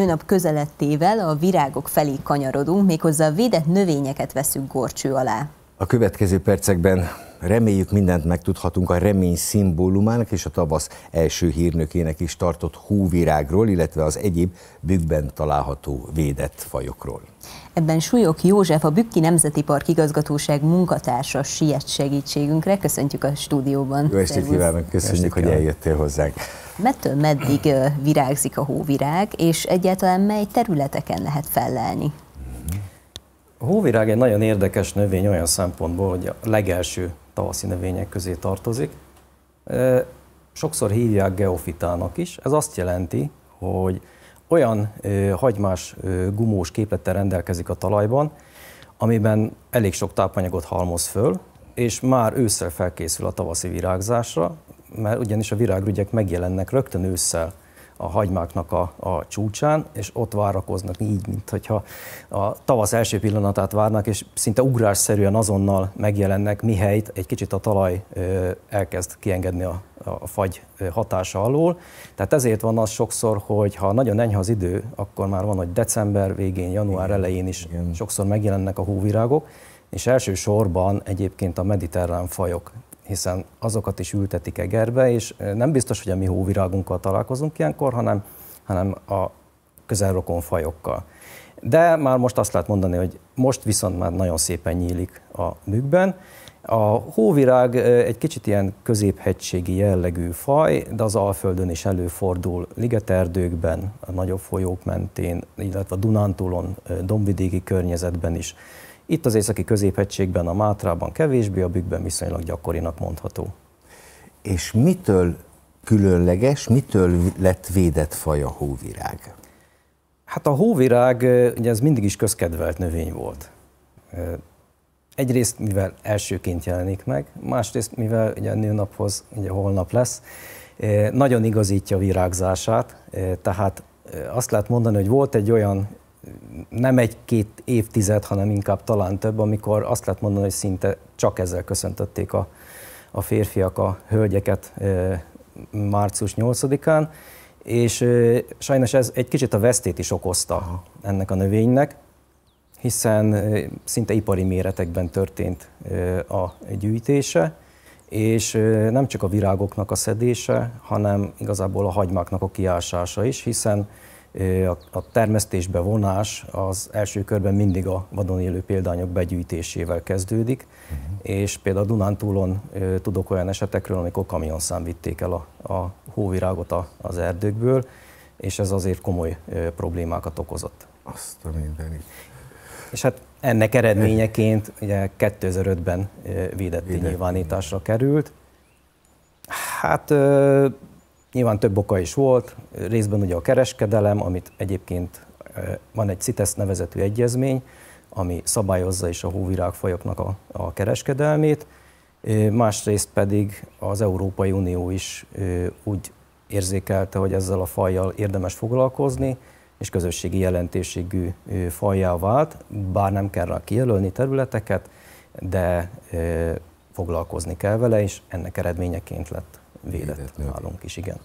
Nőnap közelettével a virágok felé kanyarodunk, méghozzá a védett növényeket veszünk gorcső alá. A következő percekben reméljük mindent megtudhatunk a remény szimbólumának és a tavasz első hírnökének is tartott hóvirágról, illetve az egyéb bükkben található védett fajokról. Ebben Súlyok József, a Bükki Nemzeti Park igazgatóság munkatársa siet segítségünkre. Köszöntjük a stúdióban. Jó estét kívánok, köszönjük, hogy eljöttél hozzánk. Mettől meddig virágzik a hóvirág, és egyáltalán mely területeken lehet fellelni? A hóvirág egy nagyon érdekes növény olyan szempontból, hogy a legelső tavaszi növények közé tartozik. Sokszor hívják geofitának is. Ez azt jelenti, hogy olyan hagymás gumós képlettel rendelkezik a talajban, amiben elég sok tápanyagot halmoz föl, és már ősszel felkészül a tavaszi virágzásra, mert ugyanis a virágrügyek megjelennek rögtön ősszel a hagymáknak a, a csúcsán, és ott várakoznak így, mint hogyha a tavasz első pillanatát várnak, és szinte ugrásszerűen azonnal megjelennek, mihelyt egy kicsit a talaj elkezd kiengedni a, a fagy hatása alól. Tehát ezért van az sokszor, hogy ha nagyon enyhe az idő, akkor már van, hogy december végén, január elején is Igen. sokszor megjelennek a hóvirágok, és elsősorban egyébként a mediterrán fajok hiszen azokat is ültetik egerbe, és nem biztos, hogy a mi hóvirágunkkal találkozunk ilyenkor, hanem, hanem a közelrokon fajokkal. De már most azt lehet mondani, hogy most viszont már nagyon szépen nyílik a műkben. A hóvirág egy kicsit ilyen középhegységi jellegű faj, de az Alföldön is előfordul ligeterdőkben, a nagyobb folyók mentén, illetve a Dunántúlon, dombvidéki környezetben is. Itt az északi középhegységben, a Mátrában kevésbé, a bükkben viszonylag gyakorinak mondható. És mitől különleges, mitől lett védett faj a hóvirág? Hát a hóvirág, ugye ez mindig is közkedvelt növény volt. Egyrészt, mivel elsőként jelenik meg, másrészt, mivel ugye a nőnaphoz ugye holnap lesz, nagyon igazítja a virágzását, tehát azt lehet mondani, hogy volt egy olyan nem egy-két évtized, hanem inkább talán több, amikor azt lehet mondani, hogy szinte csak ezzel köszöntötték a, a férfiak a hölgyeket március 8-án, és sajnos ez egy kicsit a vesztét is okozta ennek a növénynek, hiszen szinte ipari méretekben történt a gyűjtése, és nem csak a virágoknak a szedése, hanem igazából a hagymáknak a kiásása is, hiszen a termesztésbe vonás az első körben mindig a vadon élő példányok begyűjtésével kezdődik, uh-huh. és például a Dunántúlon tudok olyan esetekről, amikor kamionszám vitték el a, a hóvirágot az erdőkből, és ez azért komoly problémákat okozott. Azt a mindenit. És hát ennek eredményeként ugye 2005-ben védett nyilvánításra került. Hát Nyilván több oka is volt, részben ugye a kereskedelem, amit egyébként van egy CITES nevezetű egyezmény, ami szabályozza is a hóvirágfajoknak a, a kereskedelmét, másrészt pedig az Európai Unió is úgy érzékelte, hogy ezzel a fajjal érdemes foglalkozni, és közösségi jelentőségű fajjá vált, bár nem kell rá kijelölni területeket, de foglalkozni kell vele, és ennek eredményeként lett védett nálunk is, igen.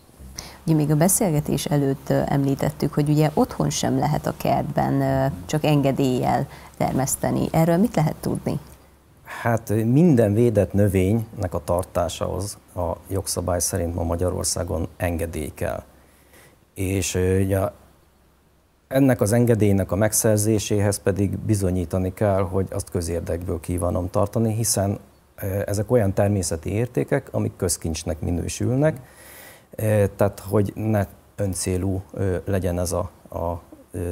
Ugye még a beszélgetés előtt említettük, hogy ugye otthon sem lehet a kertben csak engedéllyel termeszteni. Erről mit lehet tudni? Hát minden védett növénynek a tartásához a jogszabály szerint ma Magyarországon engedély kell. És ugye ennek az engedélynek a megszerzéséhez pedig bizonyítani kell, hogy azt közérdekből kívánom tartani, hiszen ezek olyan természeti értékek, amik közkincsnek minősülnek, tehát hogy ne öncélú legyen ez a, a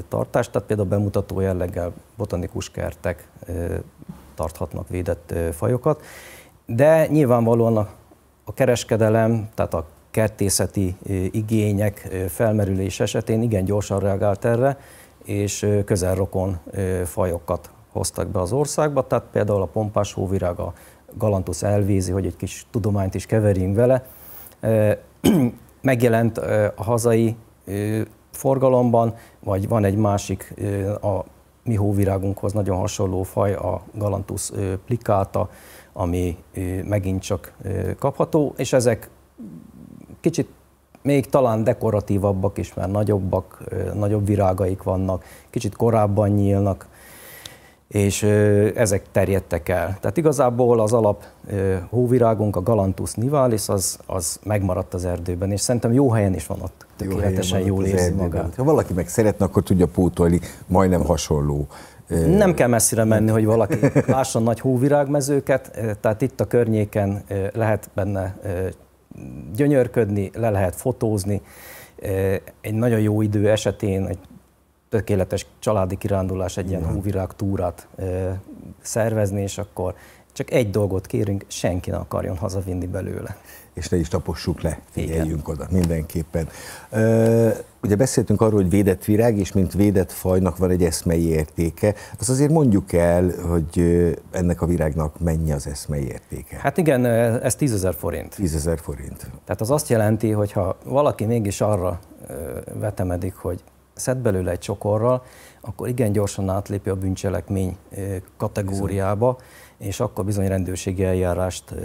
tartás, tehát például bemutató jelleggel botanikus kertek tarthatnak védett fajokat, de nyilvánvalóan a, a kereskedelem, tehát a kertészeti igények felmerülés esetén igen gyorsan reagált erre, és közelrokon fajokat hoztak be az országba, tehát például a pompás hóvirág, a Galantus elvézi, hogy egy kis tudományt is keverjünk vele. Megjelent a hazai forgalomban, vagy van egy másik a mi hóvirágunkhoz nagyon hasonló faj, a Galantus plicata, ami megint csak kapható, és ezek kicsit még talán dekoratívabbak is, mert nagyobbak, nagyobb virágaik vannak, kicsit korábban nyílnak, és ezek terjedtek el. Tehát igazából az alap hóvirágunk, a Galanthus nivalis, az, az megmaradt az erdőben, és szerintem jó helyen is van ott, tökéletesen jó jól érzi magát. Ha valaki meg szeretne, akkor tudja pótolni majdnem hasonló nem kell messzire menni, hogy valaki lásson nagy hóvirágmezőket, tehát itt a környéken lehet benne gyönyörködni, le lehet fotózni. Egy nagyon jó idő esetén egy tökéletes családi kirándulás, egy ilyen hóvirág túrát szervezni, és akkor csak egy dolgot kérünk, senki ne akarjon hazavinni belőle. És ne is tapossuk le, figyeljünk Igen. oda mindenképpen. Ugye beszéltünk arról, hogy védett virág, és mint védett fajnak van egy eszmei értéke. Azt azért mondjuk el, hogy ennek a virágnak mennyi az eszmei értéke. Hát igen, ez 10 ezer forint. 10 ezer forint. Tehát az azt jelenti, hogy ha valaki mégis arra vetemedik, hogy szed belőle egy csokorral, akkor igen gyorsan átlépi a bűncselekmény kategóriába, és akkor bizony rendőrségi eljárást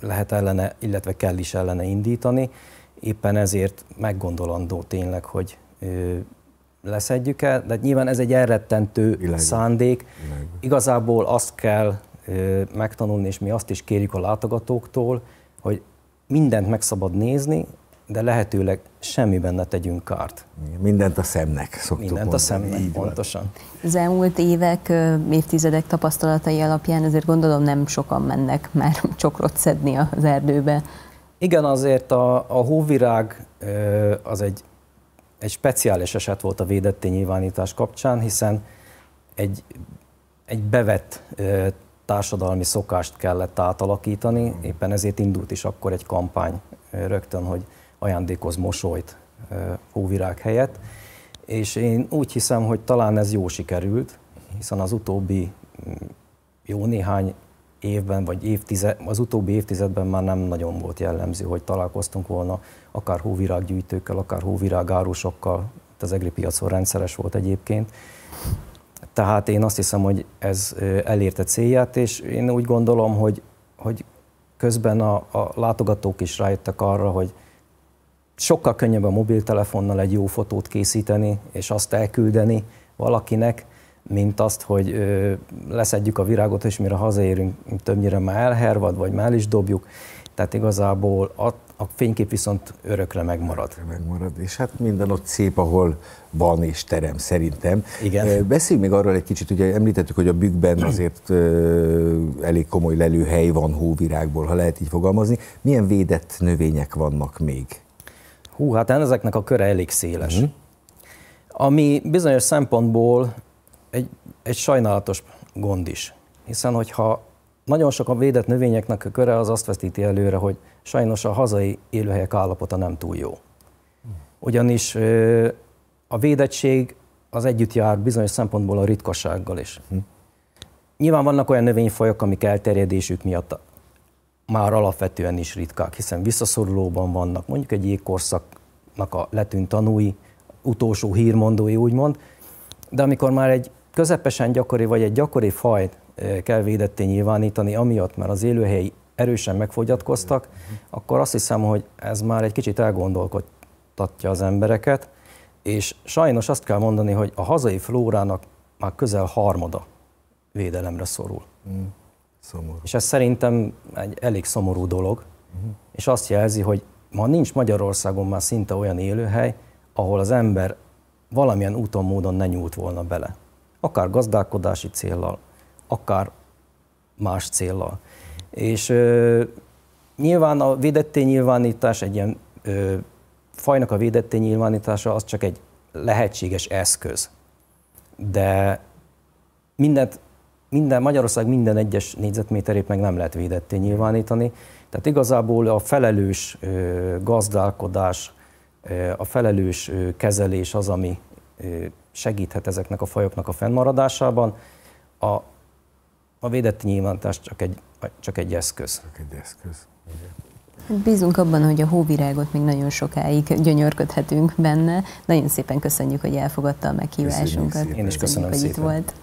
lehet ellene, illetve kell is ellene indítani. Éppen ezért meggondolandó tényleg, hogy leszedjük el, de nyilván ez egy elrettentő Világos. szándék. Világos. Igazából azt kell megtanulni, és mi azt is kérjük a látogatóktól, hogy mindent meg szabad nézni, de lehetőleg semmiben ne tegyünk kárt. Mindent a szemnek szoktuk Mindent mondani. a szemnek, Így pontosan. Van. Az elmúlt évek, évtizedek tapasztalatai alapján azért gondolom nem sokan mennek már csokrot szedni az erdőbe. Igen, azért a, a hóvirág az egy, egy speciális eset volt a védett nyilvánítás kapcsán, hiszen egy, egy bevett társadalmi szokást kellett átalakítani, éppen ezért indult is akkor egy kampány rögtön, hogy ajándékoz mosolyt hóvirág helyett, és én úgy hiszem, hogy talán ez jó sikerült, hiszen az utóbbi mm, jó néhány évben, vagy évtized, az utóbbi évtizedben már nem nagyon volt jellemző, hogy találkoztunk volna akár hóvirággyűjtőkkel, akár hóvirágárusokkal, az egri piacon rendszeres volt egyébként. Tehát én azt hiszem, hogy ez elérte célját, és én úgy gondolom, hogy, hogy közben a, a látogatók is rájöttek arra, hogy sokkal könnyebb a mobiltelefonnal egy jó fotót készíteni, és azt elküldeni valakinek, mint azt, hogy ö, leszedjük a virágot, és mire hazaérünk, többnyire már elhervad, vagy már is dobjuk. Tehát igazából a, a fénykép viszont örökre megmarad. Örökre megmarad, és hát minden ott szép, ahol van és terem szerintem. Igen. Beszéljünk még arról egy kicsit, ugye említettük, hogy a bükkben azért elég komoly lelőhely van hóvirágból, ha lehet így fogalmazni. Milyen védett növények vannak még? Hú, hát ezeknek a köre elég széles. Uh-huh. Ami bizonyos szempontból egy, egy sajnálatos gond is. Hiszen, hogyha nagyon sok a védett növényeknek a köre az azt veszíti előre, hogy sajnos a hazai élőhelyek állapota nem túl jó. Ugyanis a védettség az együtt jár bizonyos szempontból a ritkasággal is. Uh-huh. Nyilván vannak olyan növényfajok, amik elterjedésük miatt már alapvetően is ritkák, hiszen visszaszorulóban vannak, mondjuk egy jégkorszaknak a letűnt tanúi, utolsó hírmondói úgymond, de amikor már egy közepesen gyakori vagy egy gyakori fajt kell védetté nyilvánítani, amiatt, mert az élőhelyi erősen megfogyatkoztak, akkor azt hiszem, hogy ez már egy kicsit elgondolkodtatja az embereket, és sajnos azt kell mondani, hogy a hazai flórának már közel harmada védelemre szorul. Mm. Szomorú. És ez szerintem egy elég szomorú dolog, uh-huh. és azt jelzi, hogy ma nincs Magyarországon már szinte olyan élőhely, ahol az ember valamilyen úton, módon ne nyúlt volna bele. Akár gazdálkodási céllal, akár más céllal. És ö, nyilván a védetté nyilvánítás, egy ilyen ö, fajnak a védetté nyilvánítása az csak egy lehetséges eszköz. De mindent minden, Magyarország minden egyes négyzetméterét meg nem lehet védetté nyilvánítani. Tehát igazából a felelős gazdálkodás, a felelős kezelés az, ami segíthet ezeknek a fajoknak a fennmaradásában. A, a védett nyilvánítás csak egy, csak egy eszköz. Csak egy eszköz. Hát bízunk abban, hogy a hóvirágot még nagyon sokáig gyönyörködhetünk benne. Nagyon szépen köszönjük, hogy elfogadta a meghívásunkat. Én is köszönöm hogy szépen. itt volt.